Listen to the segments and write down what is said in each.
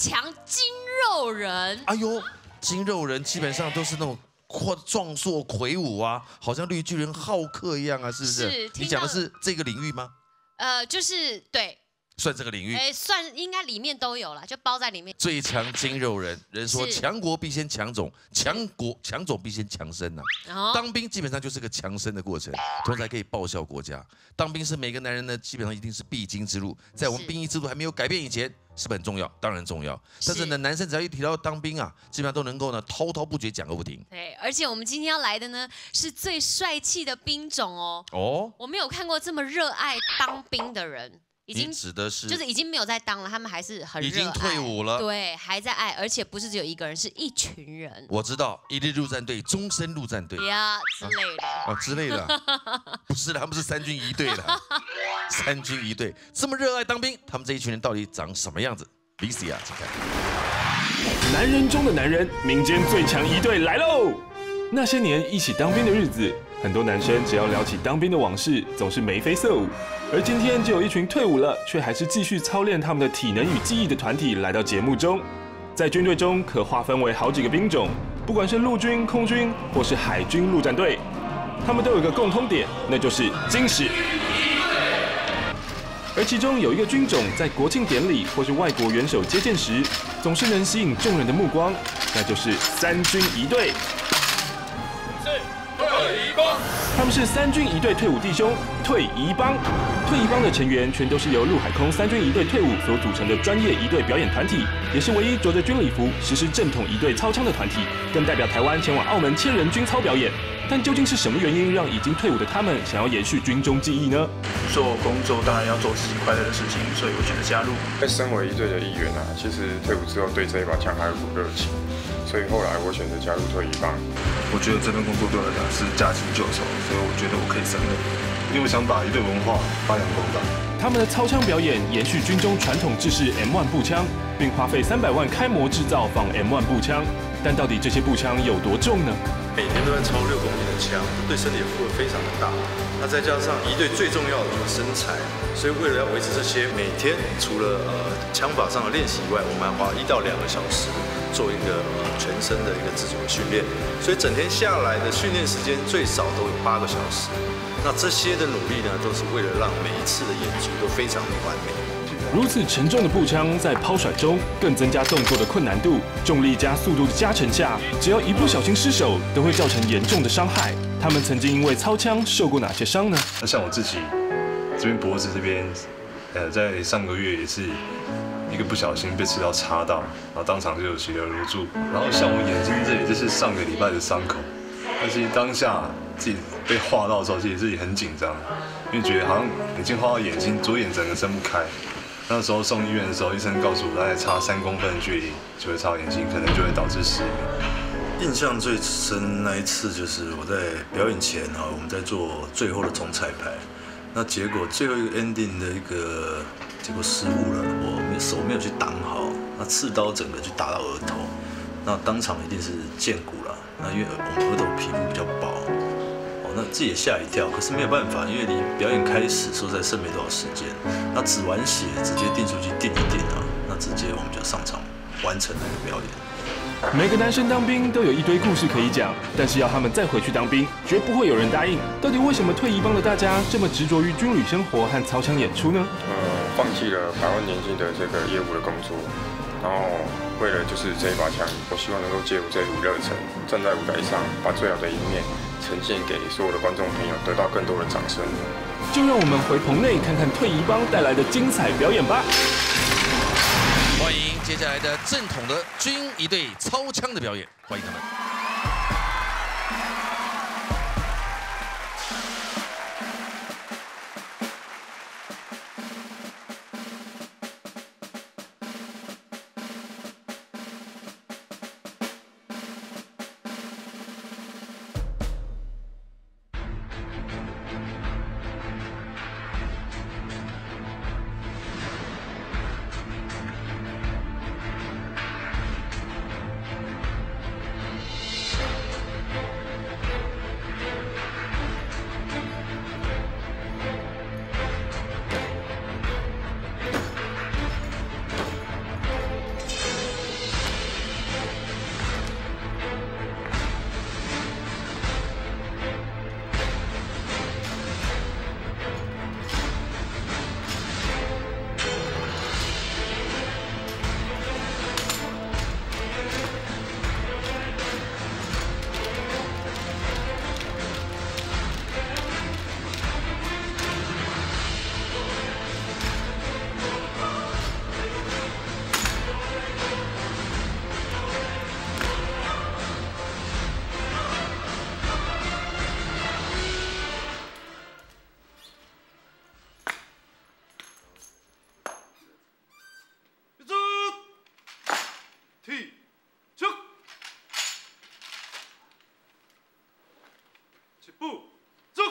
强筋肉人。哎呦，筋肉人基本上都是那种阔壮硕魁梧啊，好像绿巨人浩克一样啊，是不是？是你讲的是这个领域吗？呃，就是对，算这个领域。哎，算应该里面都有了，就包在里面。最强筋肉人，人说是强国必先强种，强国强种必先强身呐、当兵基本上就是个强身的过程，同时还可以报效国家。当兵是每个男人呢，基本上一定是必经之路。在我们兵役制度还没有改变以前，是不是很重要？当然重要。但是呢，男生只要一提到当兵啊，基本上都能够呢滔滔不绝讲个不停。对，而且我们今天要来的呢是最帅气的兵种哦。哦，我没有看过这么热爱当兵的人，已你经指的是就是已经没有在当了，他们还是很已经退伍了。对，还在爱，而且不是只有一个人，是一群人我知道，一日陆战队、终身陆战队呀之类的。哦之类的啊，不是的，他们是三军一队的，三军一队这么热爱当兵，他们这一群人到底长什么样子？Lisia，请看。男人中的男人，民间最强一队来喽！那些年一起当兵的日子，很多男生只要聊起当兵的往事，总是眉飞色舞。而今天就有一群退伍了，却还是继续操练他们的体能与技艺的团体来到节目中。在军队中可划分为好几个兵种，不管是陆军、空军或是海军陆战队，他们都有一个共通点，那就是精实。而其中有一个军种，在国庆典礼或是外国元首接见时，总是能吸引众人的目光，那就是三军仪队。他们是三军一队退伍弟兄，退一帮。退一帮的成员全都是由陆海空三军一队退伍所组成的专业一队表演团体，也是唯一着着军礼服实施正统一队操枪的团体，更代表台湾前往澳门千人军操表演。但究竟是什么原因让已经退伍的他们想要延续军中记忆呢？做工作当然要做自己快乐的事情，所以我选择加入。在身为一队的一员啊，其实退伍之后对这一把枪还有股热情，所以后来我选择加入退役帮。我觉得这份工作对我来讲是驾轻就熟，所以我觉得我可以胜任，因为我想把一队文化发扬光大。他们的操枪表演延续军中传统制式 M1 步枪，并花费三百万开模制造仿 M1 步枪。但到底这些步枪有多重呢？每天都在超六公斤的枪，对身体的负荷非常的大。那再加上一队最重要的就是身材，所以为了要维持这些，每天除了呃枪法上的练习以外，我们还花一到两个小时做一个呃全身的一个自主的训练。所以整天下来的训练时间最少都有八个小时。那这些的努力呢，都是为了让每一次的演出都非常的完美。如此沉重的步枪在抛甩中更增加动作的困难度，重力加速度的加成下，只要一不小心失手，都会造成严重的伤害。他们曾经因为操枪受过哪些伤呢？那像我自己这边脖子这边，呃，在上个月也是一个不小心被刺刀插到，然后当场就有血流如注。然后像我眼睛这里，这是上个礼拜的伤口，但是当下自己被划到的时候，其实自己很紧张，因为觉得好像已经划到眼睛，左眼整个睁不开。那时候送医院的时候，医生告诉我，大概差三公分的距离就会插眼睛，可能就会导致失明。印象最深那一次就是我在表演前啊，我们在做最后的总彩排，那结果最后一个 ending 的一个结果失误了，我手没有去挡好，那刺刀整个就打到额头，那当场一定是见骨了。那因为我们额头皮肤比较薄，哦，那自己也吓一跳，可是没有办法，因为离表演开始说在剩没多少时间，那止完血直接定出去定一定啊，那直接我们就上场完成那个表演。每个男生当兵都有一堆故事可以讲，但是要他们再回去当兵，绝不会有人答应。到底为什么退役帮的大家这么执着于军旅生活和操枪演出呢？呃，放弃了百万年薪的这个业务的工作，然后为了就是这一把枪，我希望能够借由这股热忱，站在舞台上，把最好的一面呈现给所有的观众朋友，得到更多的掌声。就让我们回棚内看看退役帮带来的精彩表演吧。欢迎接下来的正统的军一队操枪的表演，欢迎他们。退出，起步走。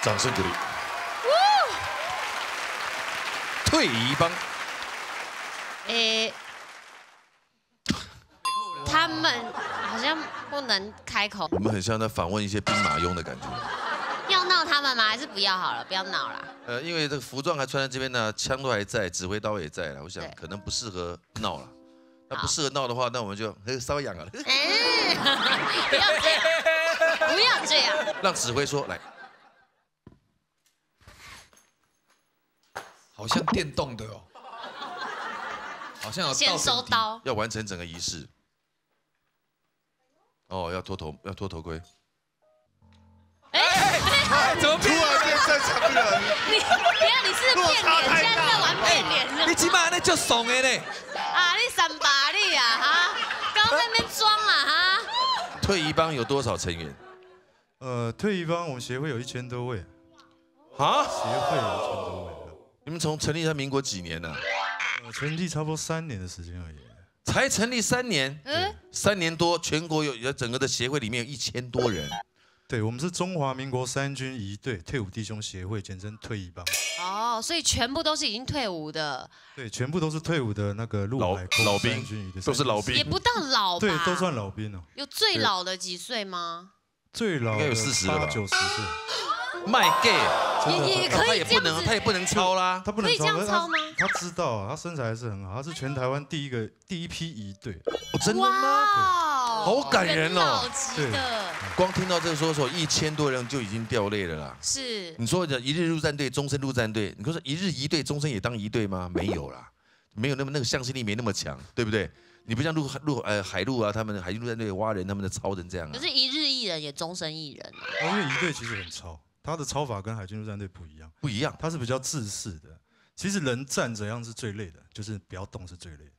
掌声鼓励。退一帮，能开口，我们很像在访问一些兵马俑的感觉。要闹他们吗？还是不要好了，不要闹了。呃，因为这个服装还穿在这边呢，枪都还在，指挥刀也在了，我想可能不适合闹了。那不好适合闹的话，那我们就呃 稍微养啊，嗯，不要这样，不要这样。让指挥说来。好像电动的哦，好像有收刀，要完成整个仪式。哦，要脱头，要脱头盔。哎，怎么突然？变正常人，你等一下你是变脸，现在在玩变脸了你起码那叫怂的呢。啊！你三八你啊哈，刚刚在那边装啊哈。退役帮有多少成员？呃，退役帮我们协会有一千多位，啊？协会有一千多位，你们从成立在民国几年呢、呃，成立差不多三年的时间而已。才成立三年，嗯，三年多，全国有有整个的协会里面有一千多人。对，我们是中华民国三军仪队退伍弟兄协会，简称退役帮。哦，所以全部都是已经退伍的，对，全部都是退伍的那个陆海空老兵三军都是老兵也不到老吧？对，都算老兵哦。有最老的几岁吗？最老应该有的40了吧八九十岁，卖 gay，也也可以这样也不能，他子。也不能超啦。他不能可以这样可是他操吗他知道啊，他身材还是很好，他是全台湾第一个第一批一队。哦真的吗？哇，好感人哦对的，光听到这个说说一千多人就已经掉泪了啦。是你说的一日陆战队、终身陆战队，你说一日一队，终身也当一队吗？没有啦，没有那么那个向心力没那么强，对不对？你不像陆陆呃海陆啊，他们海军陆战队挖人，他们的超人这样啊可。是，一日一人也终身一人啊。哦因为一队其实很超，他的操法跟海军陆战队不一样，不一样，他是比较自式的。其实人站着样是最累的，就是不要动是最累的。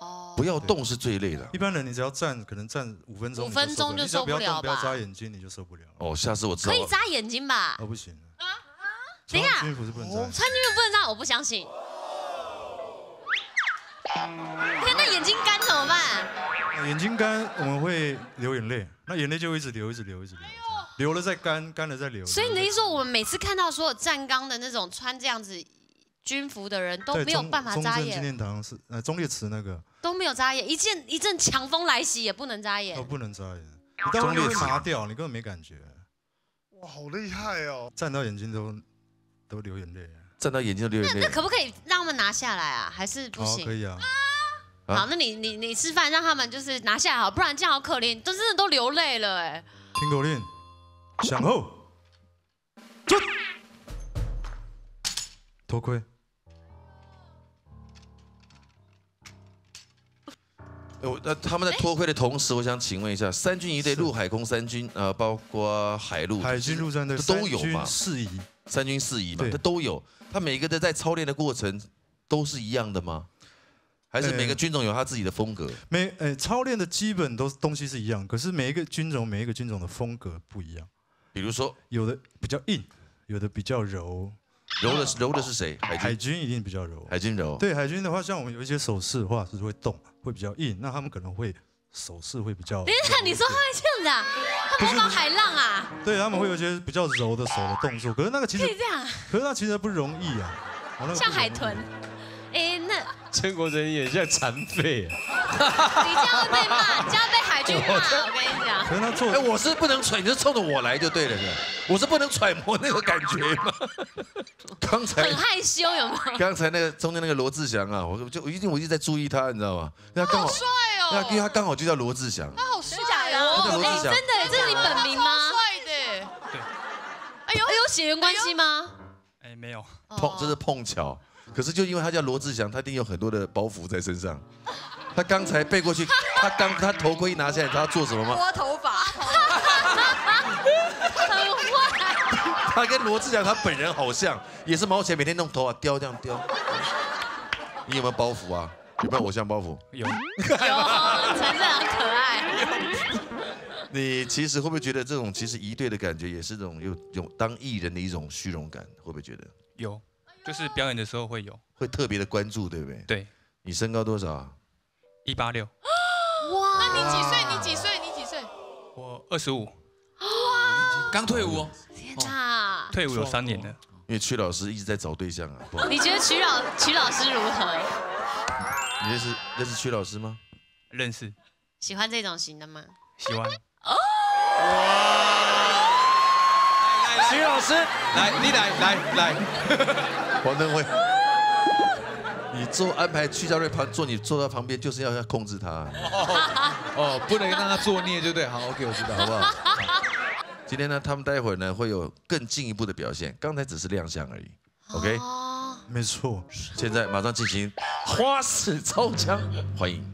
哦，不要动是最累的。一般人你只要站，可能站五分钟，五分钟就受不了动，不要眨眼睛，你就受不了了。哦，下次我知道。可以眨眼睛吧？哦，不行啊。等一下穿军服是不能眨。穿军服不能眨，我不相信。天那眼睛干怎么办？呃眼睛干，我们会流眼泪，那眼泪就会一直流，一直流，一直流，流了再干，干了再流。所以你的意思说，我们每次看到所有站岗的那种穿这样子军服的人都没有办法中正纪眨眼，念堂是呃中烈祠那个，都没有眨眼，一阵一阵强风来袭也不能眨哦眼。不能眨眼，你待会会麻掉，你根本没感觉，哇，好厉害哦！站到眼睛都都流眼泪。站到眼睛都流眼泪。那那可不可以让他们拿下来啊？还是不好，行？可以啊。啊好，那你你你示范让他们就是拿下来好，不然这样好可怜，都真的都流泪了哎。听口令，响后，转，头盔。呃我那他们在脱盔的同时，我想请问一下，三军一队陆海空三军，呃，包括海陆海军陆战队都有嘛四仪，三军四仪嘛，他都有。他每个的在操练的过程都是一样的吗？还是每个呃军种有他自己的风格？每呃操练的基本都东西是一样，可是每一个军种每一个军种的风格不一样，比如说有的比较硬，有的比较柔。柔的是柔的是谁？海海军，一定比较柔。海军柔。对海军的话，像我们有一些手势的话是会动，会比较硬，那他们可能会手势会比较。等一下，你说他会这样子啊？他模仿海浪啊？对他们会有一些比较柔的手的动作，可是那个其实可以，这样，可是那其实不容易啊。像海豚。哎，那 陈国人也像残废啊！你这样会被骂，你这样被我跟你讲。可是他做哎，我是不能揣，你是冲着我来就对了，是吧我是不能揣摩那个感觉嘛。刚才很害羞，有没有？刚才那个中间那个罗志祥啊，我就我一定我一直在注意他，你知道吗？他刚好，帅那因为他刚好就叫罗志祥。他好帅他哦！哎，叫罗志祥真的，这是你本名吗？帅的。哎呦，有血缘关系吗？哎，没有，碰，这是碰巧。可是就因为他叫罗志祥，他一定有很多的包袱在身上。他刚才背过去，他刚他头盔一拿下来，你知道他做什么吗？拨头发，很坏。他跟罗志祥他本人好像，也是毛起来每天弄头发叼这样叼。你有没有包袱啊？有没有偶像包袱？有，有，陈正很可爱。你其实会不会觉得这种其实一队的感觉也是这种有有当艺人的一种虚荣感？会不会觉得有，就是表演的时候会有。会特别的关注，对不对？对。你身高多少啊？一八六。哇！那你几岁？你几岁？你几岁？我二十五。哇！刚退伍。天哪！退伍有三年了。因为曲老师一直在找对象啊。你觉得曲老曲老师如何？你认识认识曲老师吗？认识。喜欢这种型的吗？喜欢。哦。哇！曲老师，来，你来，来，来。黄登辉。你坐安排屈家瑞旁坐，你坐在旁边就是要要控制他。哦，不能让他作孽，对不对？好，OK，我知道，好不好？今天呢，他们待会儿呢会有更进一步的表现，刚才只是亮相而已。OK，没错。现在马上进行花式超枪，欢迎。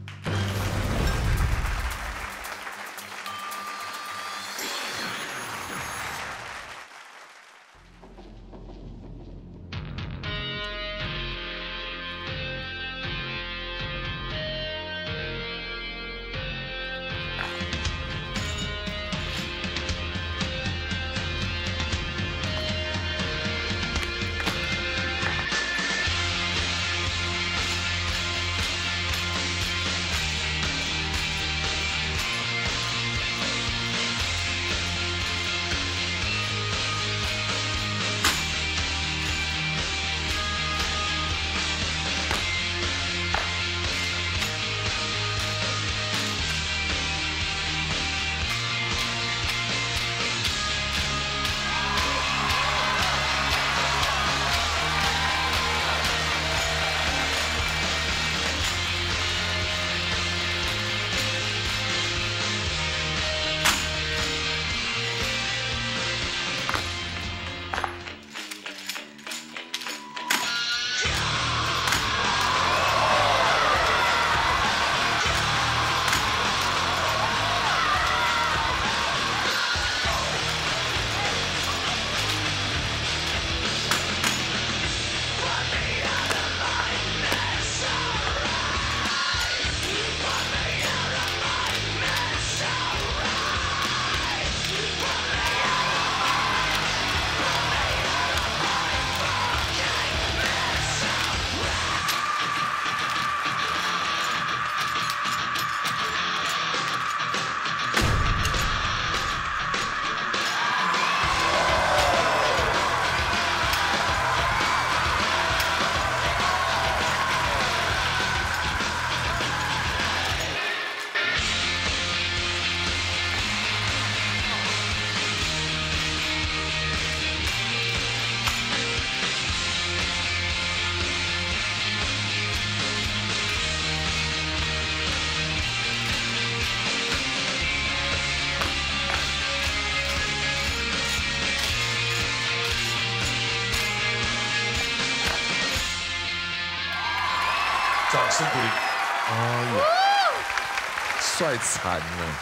帅惨了！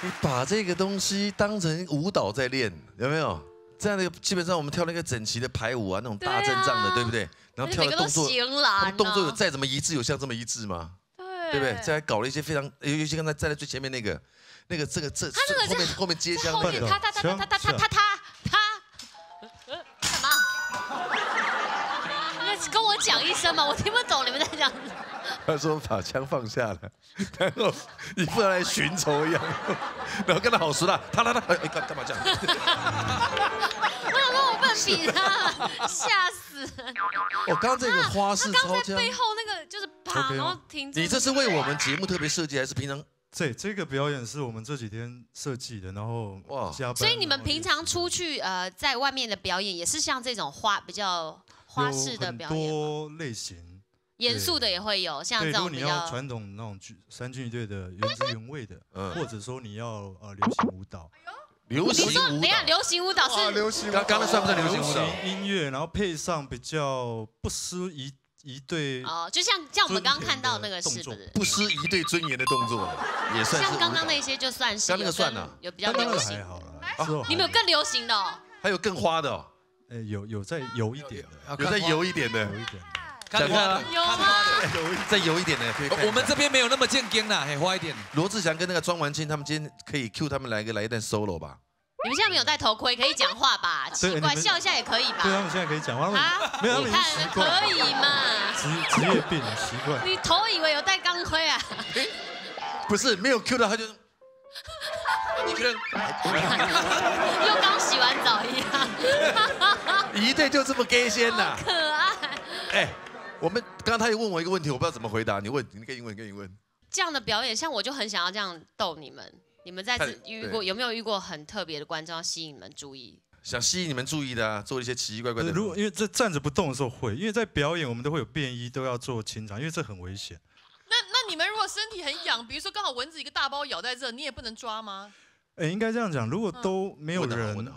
你把这个东西当成舞蹈在练，有没有？这样的基本上我们跳那个整齐的排舞啊，那种大阵仗的，对不对？然后跳的动作，动作有再怎么一致，有像这么一致吗？对，对不对？再来搞了一些非常，尤其刚才站在最前面那个，那个这个这后面后面接枪，他他他他他他他他他。跟我讲一声嘛，我听不懂你们在讲。他说把枪放下来，然后一副来寻仇一样，然后跟他好熟了，他他他，哎干干嘛这样？我想说我不能比他，吓死！我刚刚这个花式超枪，背后那个就是啪，然后停。你这是为我们节目特别设计，还是平常？这这个表演是我们这几天设计的，然后哇，所以你们平常出去呃，在外面的表演也是像这种花比较。花式的表演，多类型，严肃的也会有，像这种比较传统那种剧三军一队的原汁原味的，嗯，或者说你要呃流行舞蹈，流行舞蹈，等下流行舞蹈是流行，刚刚那算不算流行舞蹈？音乐，然后配上比较不失一一对哦，就像像我们刚刚看到那个是不是？不失一对尊严的动作，也算像刚刚那些就算是，刚那个算了，有比较流行，还好了，你们有更流行的，还有更花的。呃，有有再油一点的，有在油一点的，油一点。看想看啊有吗？再油一点的可以看。我们这边没有那么健康啦，嘿，花一点。罗志祥跟那个庄文清他们今天可以 Q 他们来个来一段 solo 吧？你们现在没有戴头盔，可以讲话吧？奇怪，笑一下也可以吧？对他们现在可以讲话，吗啊，没有他们已经你看习惯了可以嘛？职职业病了，习惯。你头以为有戴钢盔啊？不是，没有 Q 到他就。你看，又刚洗完澡一样，一对就这么 gay 先呐？可爱。哎，我们刚刚他又问我一个问题，我不知道怎么回答。你问，你可以问，可以问。这样的表演，像我就很想要这样逗你们。你们在看遇过有没有遇过很特别的观众要吸引你们注意？想吸引你们注意的啊，做一些奇奇怪怪的。如果因为这站着不动的时候会，因为在表演我们都会有便衣，都要做清场，因为这很危险。那那你们如果身体很痒，比如说刚好蚊子一个大包咬在这，你也不能抓吗？哎，应该这样讲，如果都没有人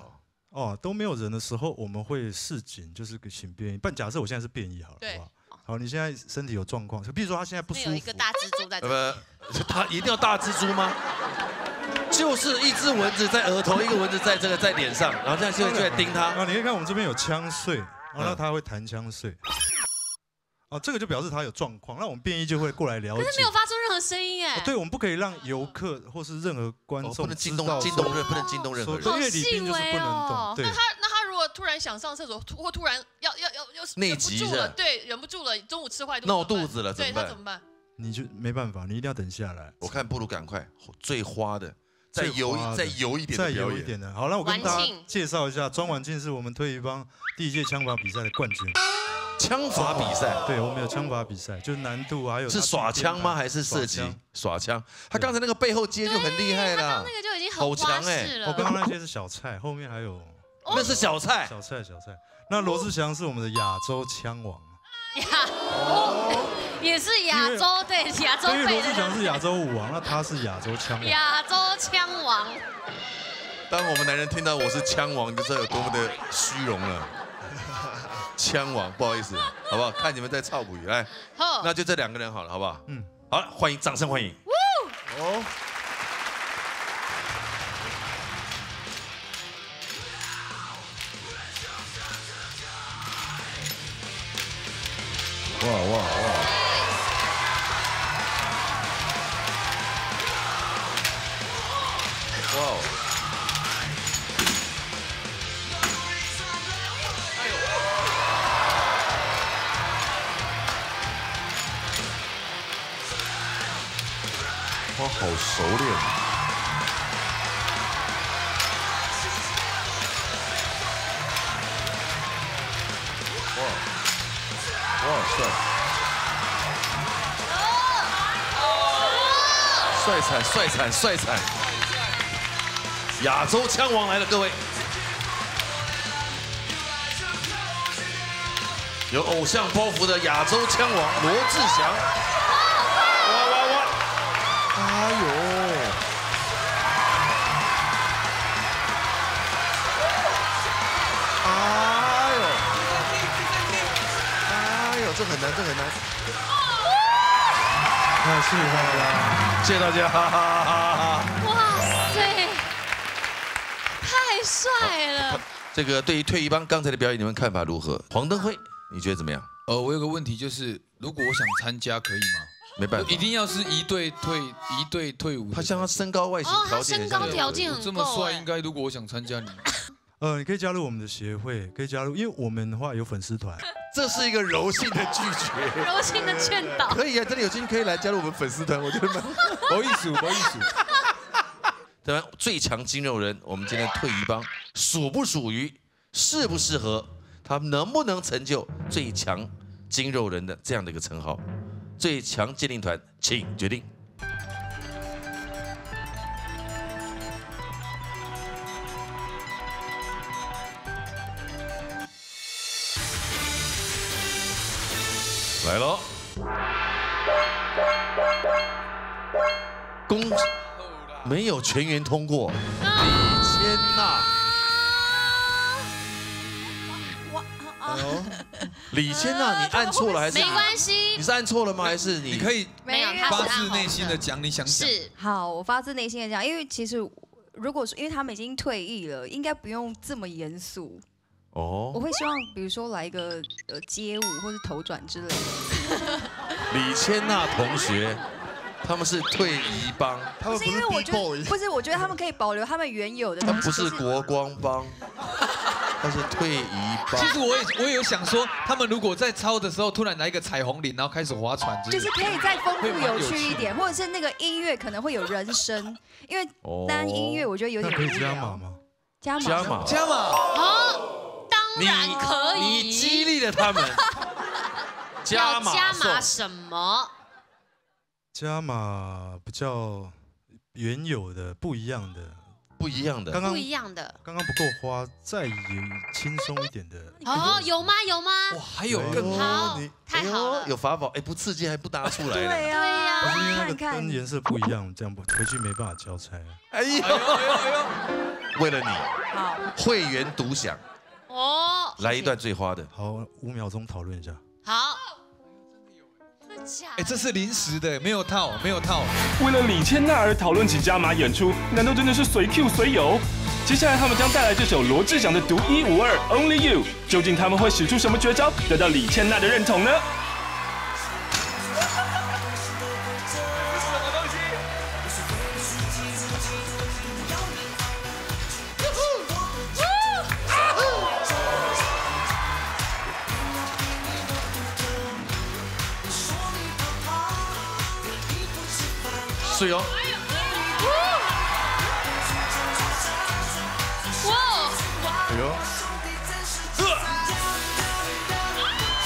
哦，都没有人的时候，我们会示警，就是给请便衣。但假设我现在是便衣好了，好不好？好，你现在身体有状况，比如说他现在不舒服那有一个，大蜘蛛在这里，呃，他一定要大蜘蛛吗？就是一只蚊子在额头，一个蚊子在这个在脸上，然后这样就就在盯他。啊，你可以看我们这边有枪碎，然后他会弹枪碎。哦，这个就表示他有状况，那我们便衣就会过来了解。可是没有发出任何声音哎。哦对，我们不可以让游客或是任何观众哦不能惊动知道惊动说任不能惊动任何人说因为好礼宾就是不能细微哦动。对那，他那他如果突然想上厕所，突或突然要要要要内忍不住了，对，忍不住了，中午吃坏肚子闹肚子了怎么办对他怎么办？你就没办法，你一定要等下来。我看不如赶快最花的，再最花的油再油一点再表演。油一点的。好，那我跟晚大家介绍一下，庄婉静是我们退役帮第一届枪法比赛的冠军。枪法比赛对，我们有枪法比赛，就是难度还有是耍枪吗？还是射击耍枪？他刚才那个背后接就很厉害啦那，个就已经好很花强哎式！我刚刚。那些是小菜，后面还有那是小菜。小菜小菜。那罗志祥是我们的亚洲枪王，亚，哦，也是亚洲对亚洲因为罗志祥是的亚洲舞王，那他是亚洲枪王。亚洲枪王。当我们男人听到我是枪王，就知道有多么的虚荣了。枪王，不好意思，好不好？看你们在操捕鱼，来，好，那就这两个人好了，好不好？嗯，好了，欢迎，掌声欢迎。哦，哇哇哇！哇好熟练！哇，哇，帅！帅惨，帅惨，帅惨！亚洲枪王来了，各位，有偶像包袱的亚洲枪王罗志祥。这很难，这很难。那谢谢大家。谢谢大家，哈哈哈哈。哇塞，太帅了！这个对于退一帮刚才的表演，你们看法如何？黄登辉，你觉得怎么样？呃，我有个问题就是，如果我想参加，可以吗？没办法一，定要是一队退一队退伍。他像他身高、外形条件很身高像条件这么帅，应。该如果我想参加你，呃，你可以加入我们的协会，可以加入，因为我们的话有粉丝团。这是一个柔性的拒绝。柔性的劝导。可以啊，真的有兴趣可以来加入我们粉丝团，我觉得蛮。不好意思，不好意思。当然，最强筋肉人，我们今天退一帮属不属于，适不适合，他能不能成就最强筋肉人的这样的一个称号？最强鉴定团，请决定。来喽！公没有全员通过，李千娜。哎呦，李千娜，你按错了还是？没关系你是按错了吗？还是你？你可以没有，他发自内心的的讲你想讲。是好，我发自内心的讲，因为其实如果说因为他们已经退役了，应该不用这么严肃。哦。我，会希望比如说来一个呃街舞或是头转之类的。李千娜同学，他们是退役帮，他不是因为我觉得不是，我觉得他们可以保留他们原有的他。不是国光帮，他是退役帮。其实我也我也有想说，他们如果在操的时候突然来一个彩虹领，然后开始划船就是可以再丰富有趣一的。点，或者是那个音乐可能会有人声，因为哦。单音乐我觉得有那可以点无聊。加码吗？加码加码。加码，哦，当然可以。你激励了他们，加码要加码什么？加码比较原有的、不一样的，不一样的刚刚不一样的。刚刚不够花，再以轻松一点的。哦，有吗？有吗？哇，还有更好你，太好了有法宝，哎，不刺激还不搭出来对了。呀、对呀不是因为那个看看灯颜色不一样，这样不回去没办法交差啊。哎呦，为了你，好，会员独享，哦，来一段最花的。好，五秒钟讨论一下。好。真的假哎，这是临时的，没有套，没有套。为了李千娜而讨论起加码演出，难道真的是随 Q 随有？接下来他们将带来这首罗志祥的独一无二 Only You，究竟他们会使出什么绝招，得到李千娜的认同呢？是哦，哇，哎呦，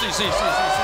是是是是是是。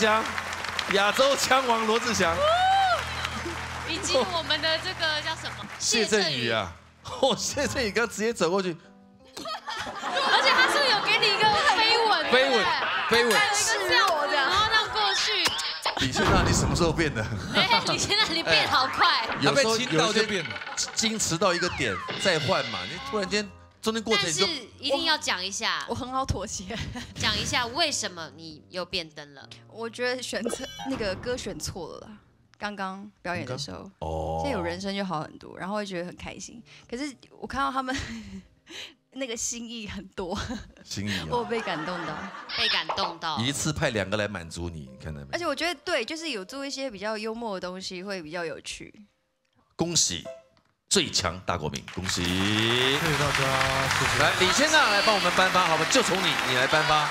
祥，亚洲枪王罗志祥，以及我们的这个叫什么？谢振宇啊！哦，谢振宇刚直接走过去，而且他是不是有给你一个飞吻？飞吻飞吻带了一个这样子，然后让过去。李现娜，你什么时候变的？哎，李现娜，你变好快。有时候他被亲到就变了，矜持到一个点再换嘛。你突然间中间过程但是一定要讲一下，我很好妥协。讲一下为什么你又变灯了。我觉得选择那个歌选错了啦。刚刚表演的时候，哦现在有人声就好很多，然后会觉得很开心。可是我看到他们 那个心意很多，心意 我被感动到。被感动到。一次派两个来满足你，你看到没？而且我觉得对，就是有做一些比较幽默的东西，会比较有趣。恭喜最强大国民，恭喜！谢谢大家，谢谢。来，李先娜来帮我们颁发，好吧？就从你，你来颁发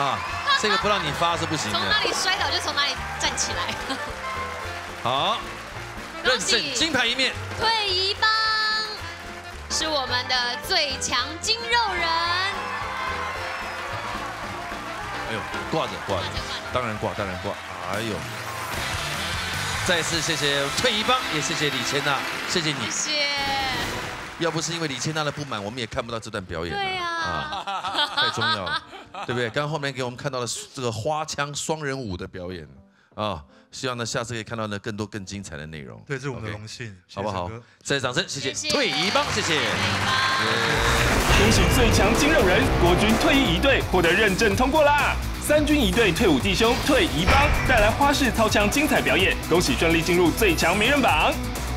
啊！这个不让你发是不行从哪的。里摔倒就从哪里站起来。好，认证金牌一面。退一帮是我们的最强筋肉人。哎呦，挂着挂着，当然挂，当然挂。哎呦，再次谢谢退一帮，也谢谢李千娜，谢谢你。谢谢。要不是因为李千娜的不满，我们也看不到这段表演对呀啊 太重要了，对不对？刚刚后面给我们看到了这个花腔双人舞的表演啊，希望呢下次可以看到呢更多更精彩的内容。对，这是我们的荣幸，好不好？再掌声，谢谢谢谢退一帮，谢谢。恭喜最强金肉人国军退役一队获得认证通过啦！三军一队退伍弟兄退役帮带来花式操枪精彩表演，恭喜顺利进入最强名人榜。